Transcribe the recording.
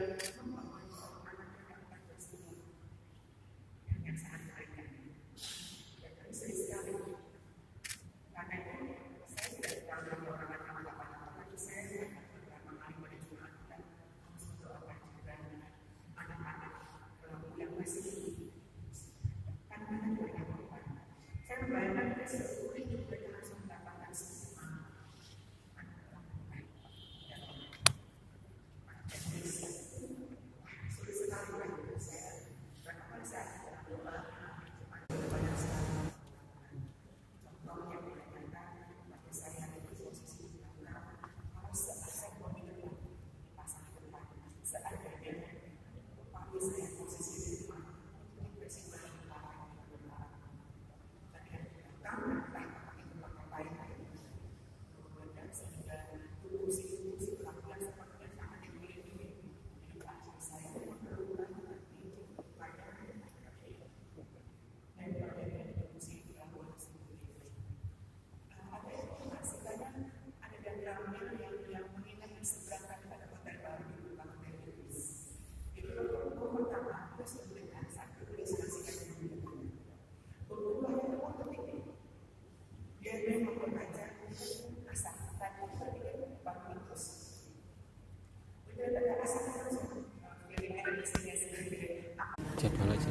Amen. Jadwal aja